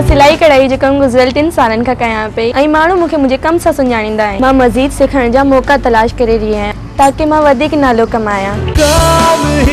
مان سلائي ڪڙهائي جو ڪم گذريل ٽن سالن کان ڪيان پئي. ۽ ماڻهو مون کي منهنجي ڪم سان سڃاڻيندا آهن. مان مزيد سکڻ جا موقعا تلاش ڪري رهي آهيان تاڪه مان وڌيڪ نالو ڪمايان.